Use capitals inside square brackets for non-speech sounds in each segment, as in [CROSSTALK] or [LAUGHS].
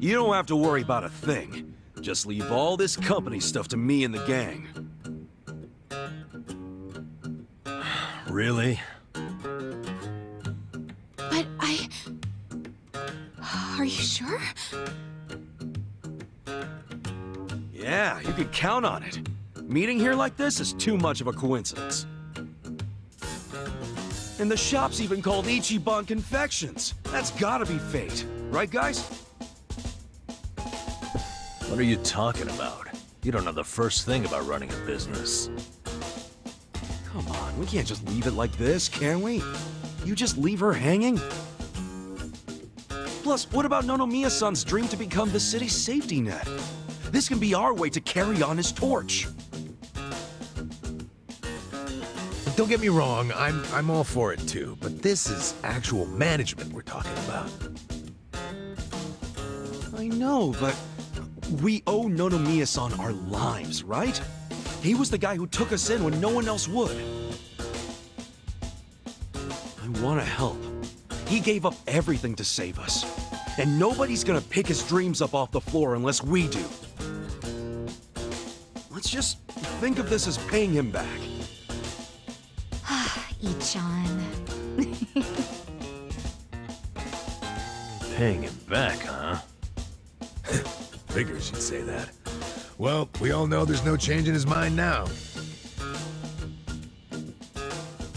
You don't have to worry about a thing. Just leave all this company stuff to me and the gang. Really? But I... Are you sure? Yeah, you can count on it. Meeting here like this is too much of a coincidence. And the shop's even called Ichiban Confections. That's gotta be fate. Right, guys? What are you talking about? You don't know the first thing about running a business. Come on, we can't just leave it like this, can we? You just leave her hanging? Plus, what about Nonomiya-san's dream to become the city's safety net? This can be our way to carry on his torch. Don't get me wrong, I'm I'm all for it too, but this is actual management we're talking about. I know, but we owe Nonomiya-san our lives, right? He was the guy who took us in when no one else would. I want to help. He gave up everything to save us. And nobody's gonna pick his dreams up off the floor unless we do. Let's just think of this as paying him back. [SIGHS] Ichan. [LAUGHS] Paying him back, huh? Figures you'd say that. Well, we all know there's no change in his mind now.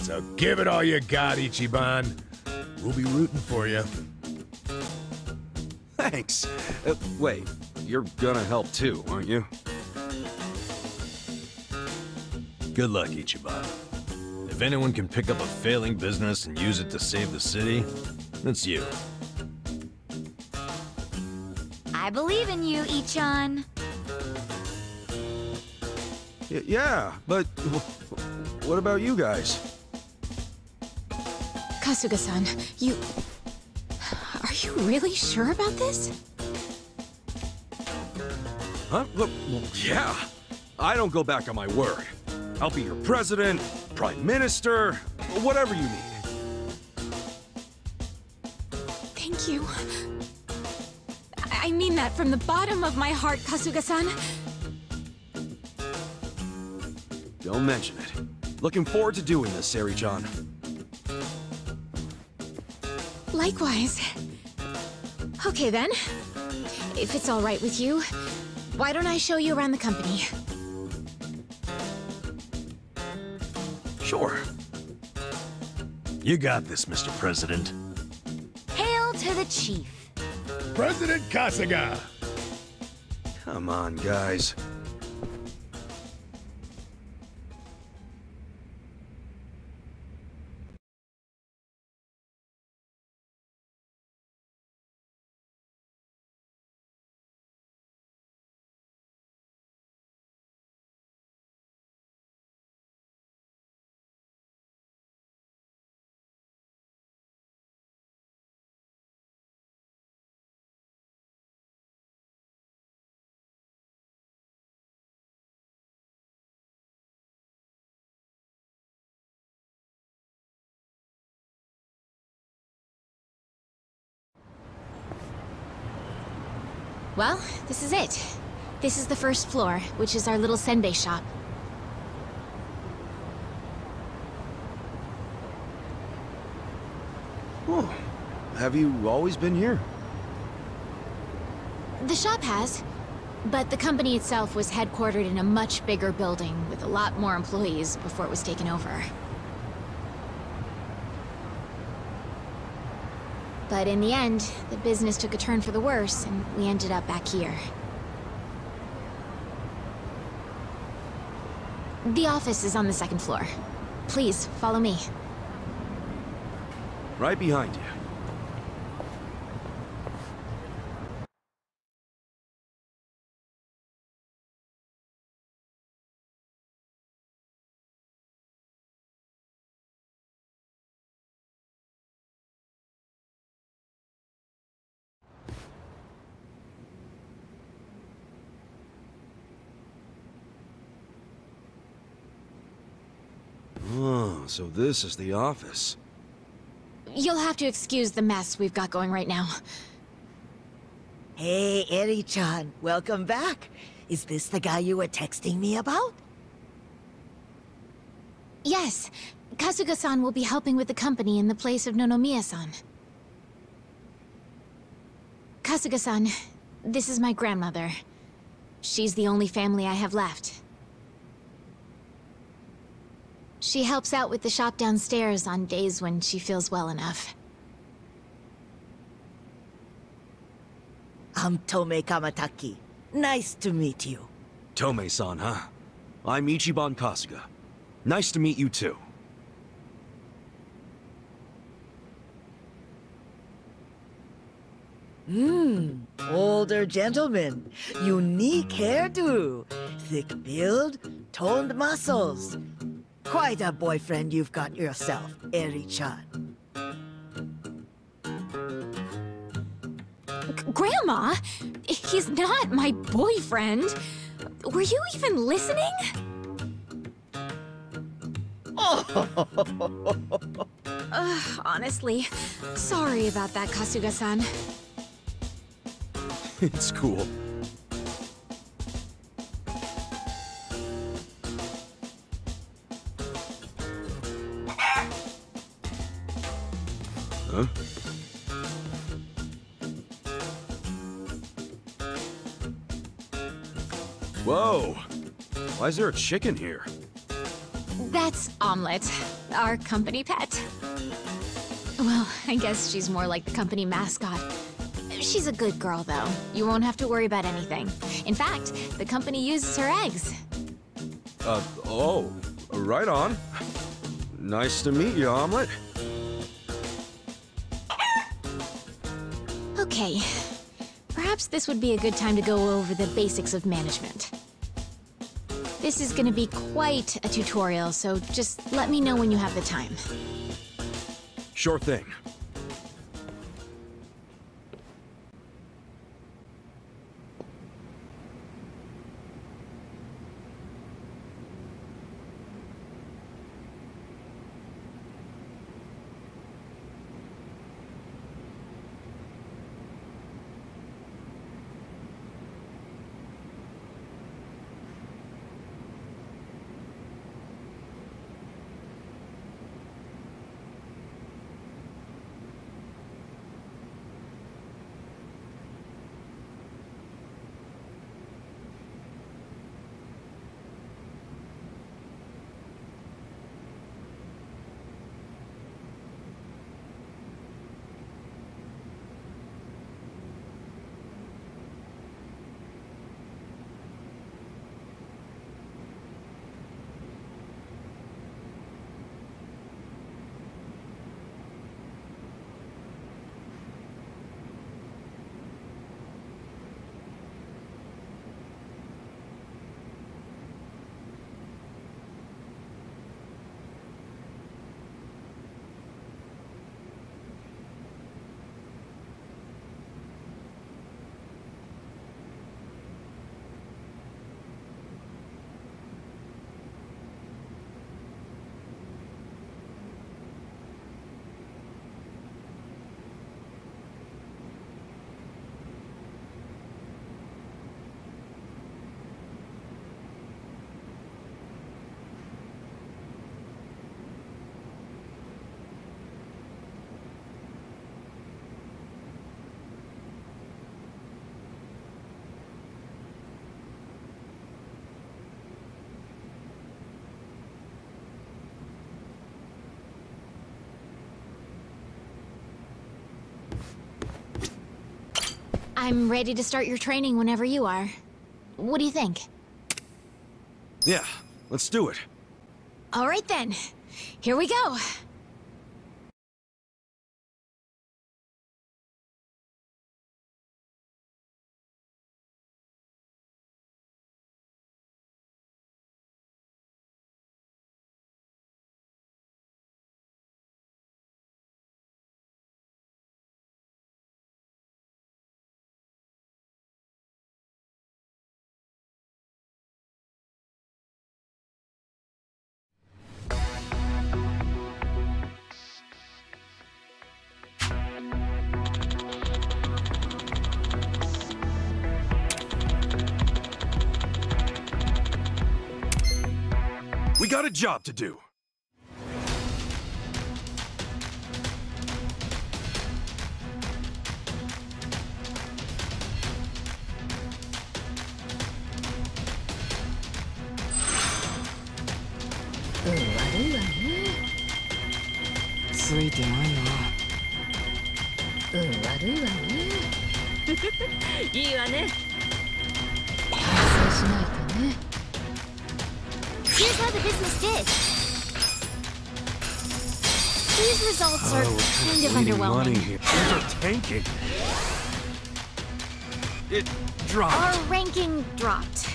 So give it all you got, Ichiban. We'll be rooting for you. Thanks. Uh, wait, you're gonna help too, aren't you? Good luck, Ichiban. If anyone can pick up a failing business and use it to save the city, it's you. Believe in you, Ichan. Y yeah, but what about you guys? Kasuga-san, you... Are you really sure about this? Huh? Well, well, yeah. I don't go back on my word. I'll be your president, prime minister, whatever you need. That from the bottom of my heart, Kasuga-san. Don't mention it. Looking forward to doing this, Eri-chan. Likewise. Okay then. If it's all right with you, why don't I show you around the company? Sure. You got this, Mr. President. Hail to the chief. President Kasuga! Come on, guys. Well, this is it. This is the first floor, which is our little senbei shop. Oh, have you always been here? The shop has, but the company itself was headquartered in a much bigger building with a lot more employees before it was taken over. But in the end, the business took a turn for the worse, and we ended up back here. The office is on the second floor. Please, follow me. Right behind you. Oh, so this is the office. You'll have to excuse the mess we've got going right now. Hey, Eri-chan, welcome back. Is this the guy you were texting me about? Yes, Kasuga-san will be helping with the company in the place of Nonomiya-san. Kasuga-san, this is my grandmother. She's the only family I have left. She helps out with the shop downstairs on days when she feels well enough. I'm Tome Kamataki. Nice to meet you. Tome-san, huh? I'm Ichiban Kasuga. Nice to meet you too. Hmm, older gentleman. Unique hairdo. Thick build, toned muscles. Quite a boyfriend you've got yourself, Eri-chan. Grandma? He's not my boyfriend. Were you even listening? [LAUGHS] Ugh, honestly, sorry about that, Kasuga-san. it's cool. Whoa! Why is there a chicken here? That's Omelette, our company pet. Well, I guess she's more like the company mascot. She's a good girl, though. You won't have to worry about anything. In fact, the company uses her eggs. Uh, oh, right on. Nice to meet you, Omelet. This would be a good time to go over the basics of management. This is gonna be quite a tutorial, so just let me know when you have the time. Sure thing. I'm ready to start your training whenever you are. What do you think? Yeah, let's do it. All right then. Here we go. job to do. わねいいわね反省 [LAUGHS] しないとね Here's how the business did. These results are oh, kind of underwhelming. here. Things are tanking. It dropped. Our ranking dropped.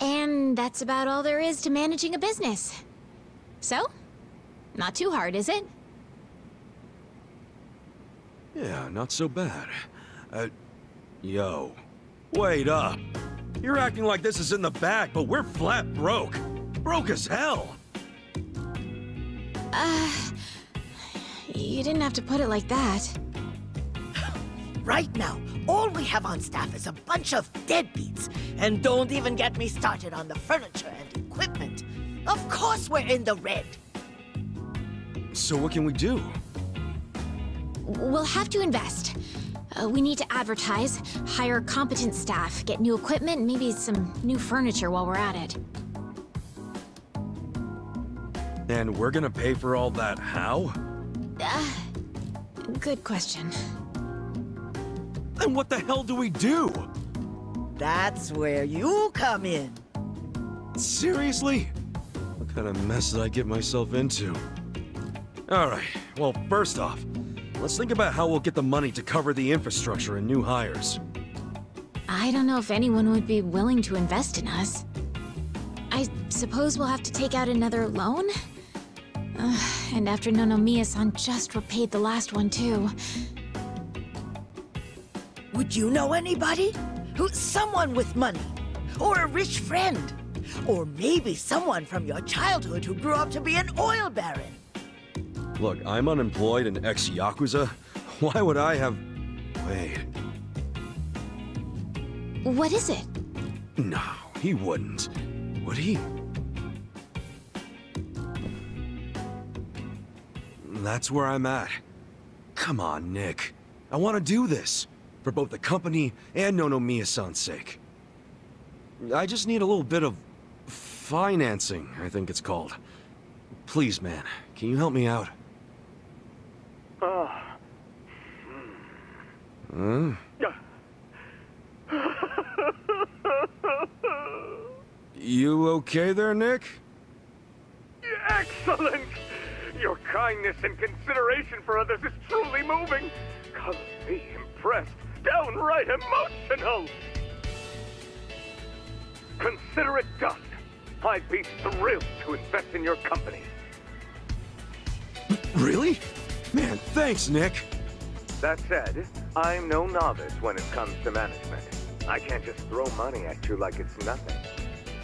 And that's about all there is to managing a business. So, not too hard, is it? Yeah, not so bad. Uh, yo. Wait up. You're acting like this is in the bag, but we're flat broke. Broke as hell. Uh, you didn't have to put it like that. [LAUGHS] Right now, all we have on staff is a bunch of deadbeats. And don't even get me started on the furniture and equipment. Of course we're in the red. So what can we do? We'll have to invest. Uh, we need to advertise, hire competent staff, get new equipment, maybe some new furniture while we're at it. And we're gonna pay for all that how? Uh, good question. Then what the hell do we do? That's where you come in. Seriously? What kind of mess did I get myself into? Alright, well, first off, let's think about how we'll get the money to cover the infrastructure and new hires. I don't know if anyone would be willing to invest in us. I suppose we'll have to take out another loan? Ugh, and after Nonomiya-san just repaid the last one, too. Would you know anybody? Who, someone with money? Or a rich friend? Or maybe someone from your childhood who grew up to be an oil baron? Look, I'm unemployed and ex-Yakuza. Why would I have... Wait, What is it? no, he wouldn't. Would he? That's where I'm at. Come on, Nick. I want to do this. For both the company and Nonomiya-san's sake. I just need a little bit of... financing, I think it's called. Please, man, can you help me out? Huh? You okay there, Nick? Excellent! Your kindness and consideration for others is truly moving. Color me impressed, downright emotional. Consider it done. I'd be thrilled to invest in your company. Really? Man, thanks, Nick. That said, I'm no novice when it comes to management. I can't just throw money at you like it's nothing.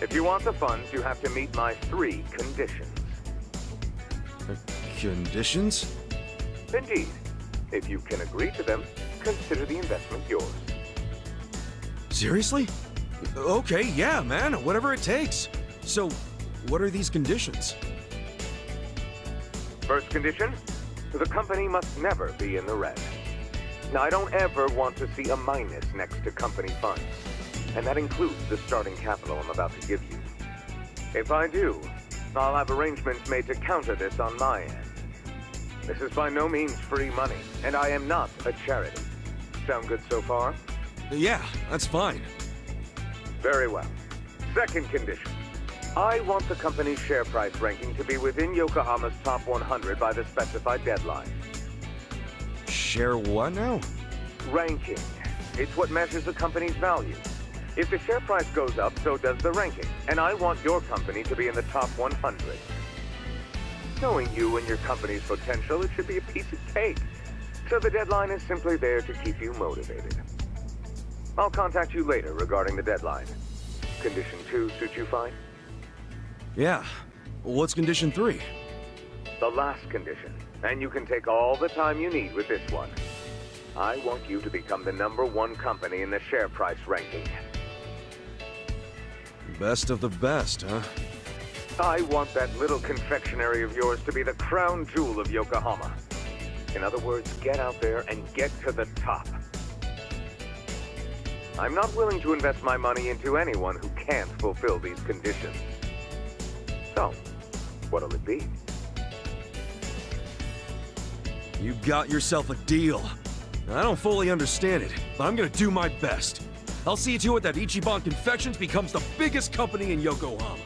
If you want the funds, you have to meet my three conditions. Uh, conditions? Indeed. If you can agree to them, consider the investment yours. Seriously? Okay, yeah, man, whatever it takes. So, what are these conditions? First condition, the company must never be in the red. Now, I don't ever want to see a minus next to company funds. And that includes the starting capital I'm about to give you. If I do, I'll have arrangements made to counter this on my end. This is by no means free money, and I am not a charity. Sound good so far? Yeah, that's fine. Very well. Second condition. I want the company's share price ranking to be within Yokohama's top 100 by the specified deadline. Share what now? Ranking. It's what measures a company's value. If the share price goes up, so does the ranking. And I want your company to be in the top 100. Knowing you and your company's potential, it should be a piece of cake. So the deadline is simply there to keep you motivated. I'll contact you later regarding the deadline. Condition 2 suits you fine? Yeah. What's condition three? The last condition. And you can take all the time you need with this one. I want you to become the number one company in the share price ranking. Best of the best, huh? I want that little confectionery of yours to be the crown jewel of Yokohama. In other words, get out there and get to the top. I'm not willing to invest my money into anyone who can't fulfill these conditions. So, what'll it be? You got yourself a deal. I don't fully understand it, but I'm gonna do my best. I'll see to it that Ichiban Confections becomes the biggest company in Yokohama.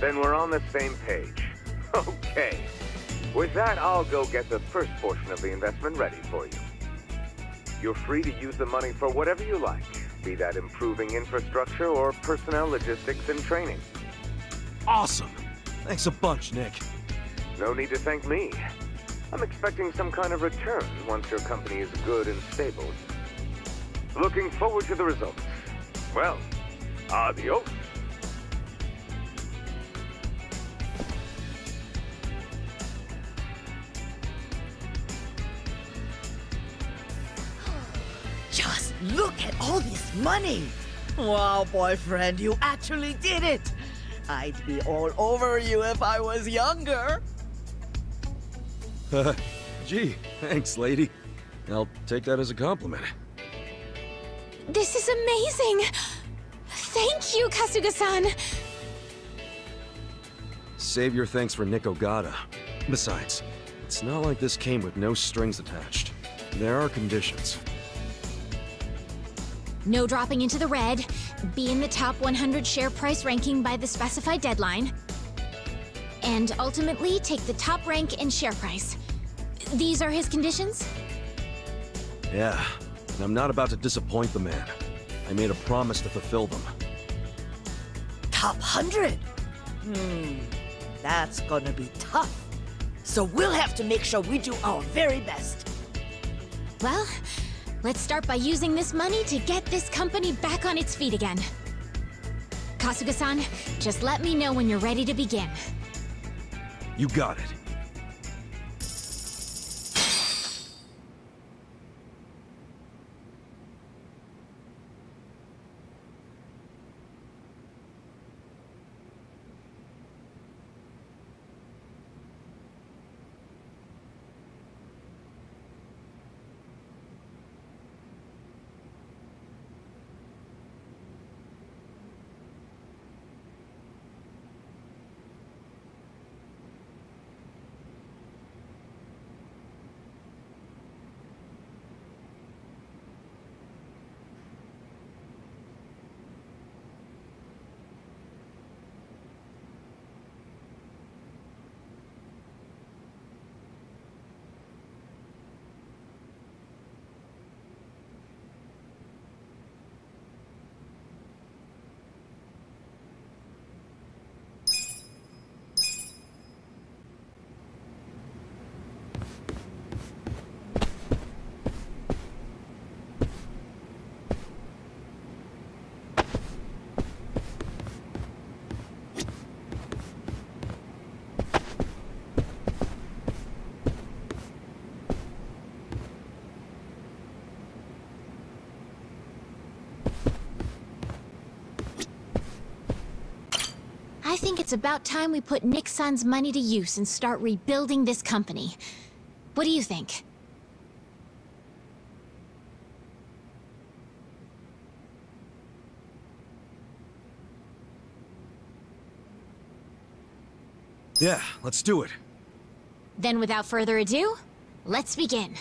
Then we're on the same page. [LAUGHS] Okay. With that, I'll go get the first portion of the investment ready for you. You're free to use the money for whatever you like, be that improving infrastructure or personnel logistics and training. Awesome! Thanks a bunch, Nick. No need to thank me. I'm expecting some kind of return once your company is good and stable. Looking forward to the results. Well, adios. Look at all this money! Wow, boyfriend, you actually did it! I'd be all over you if I was younger. [LAUGHS] Gee, thanks, lady. I'll take that as a compliment. This is amazing! Thank you, Kasuga-san! Save your thanks for Nick Ogata. Besides, it's not like this came with no strings attached. There are conditions. No dropping into the red, be in the top 100 share price ranking by the specified deadline, and ultimately take the top rank in share price. These are his conditions? Yeah, and I'm not about to disappoint the man. I made a promise to fulfill them. Top 100? Hmm, that's gonna be tough. So we'll have to make sure we do our very best. Well, let's start by using this money to get this company back on its feet again. Kasuga-san, just let me know when you're ready to begin. You got it. I think it's about time we put Nick-san's money to use and start rebuilding this company. What do you think? Yeah, let's do it. Then without further ado, let's begin.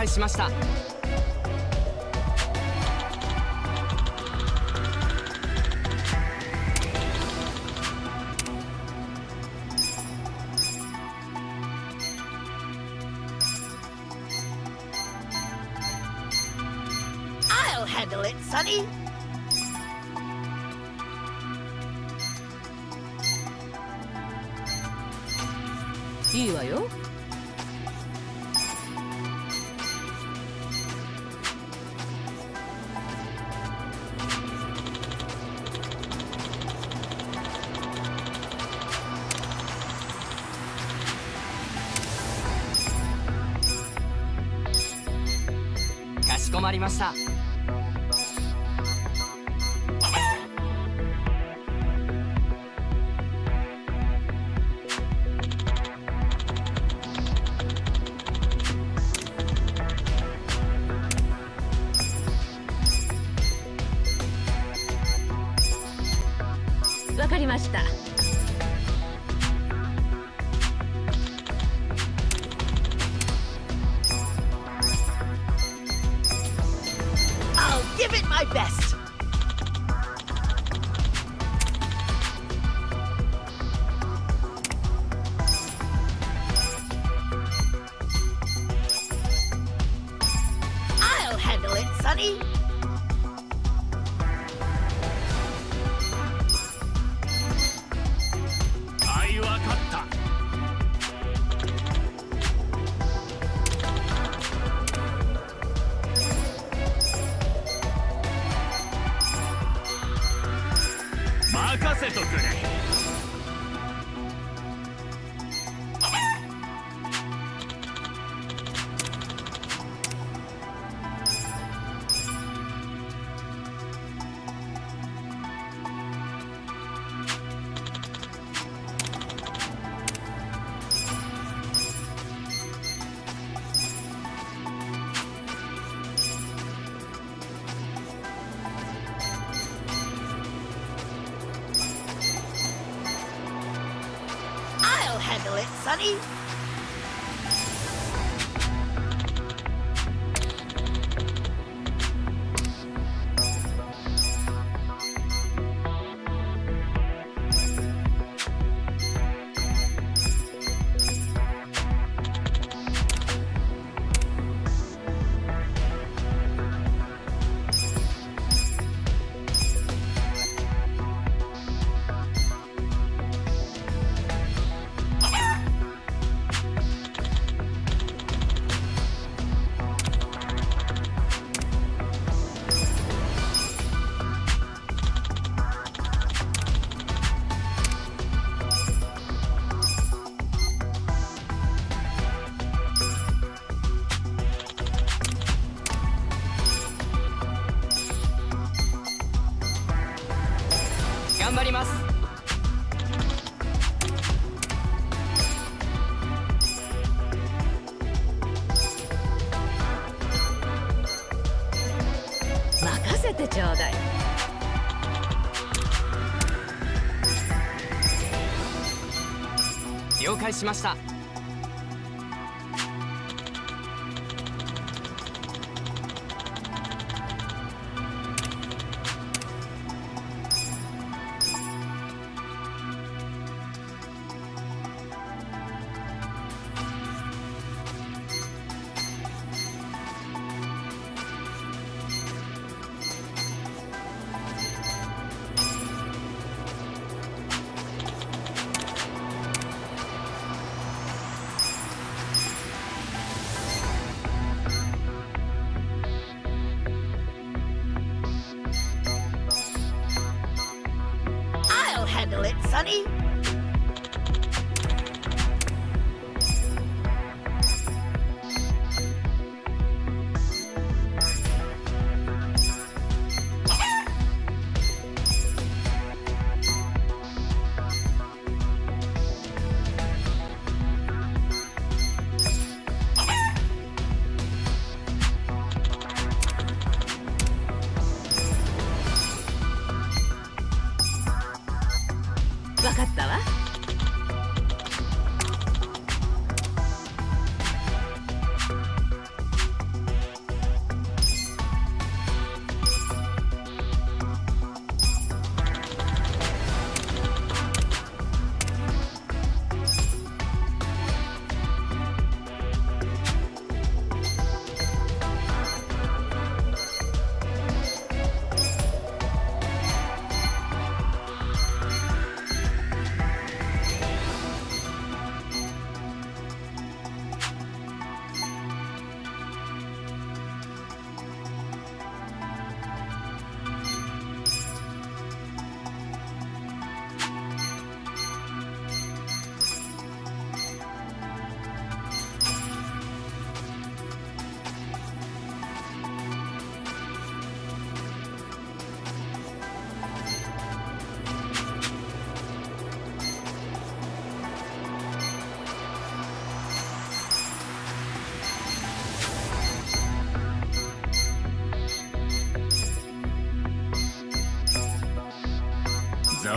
開しました。いいわよました。わかりました。Daddy! しました。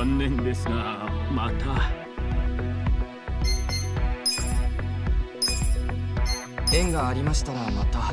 残念ですがまた。縁がありましたらまた。